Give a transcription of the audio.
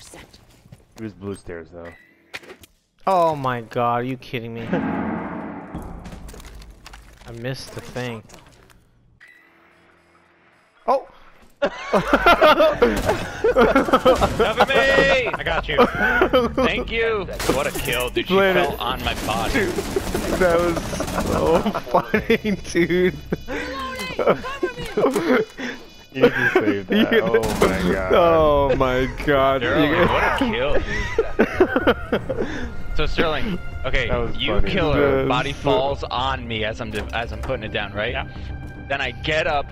set. It was blue stairs though. Oh my god, are you kidding me? I missed the thing. Oh! Cover me! I got you. Thank you. What a kill, dude. She Planet. fell on my body. That was so funny, dude. You need to save that. You- Oh my god. Oh my god. Sterling, what a kill, dude. So Sterling, okay, you funny. kill her, Yes. body falls on me as I'm as I'm putting it down, right? Yeah. Then I get up,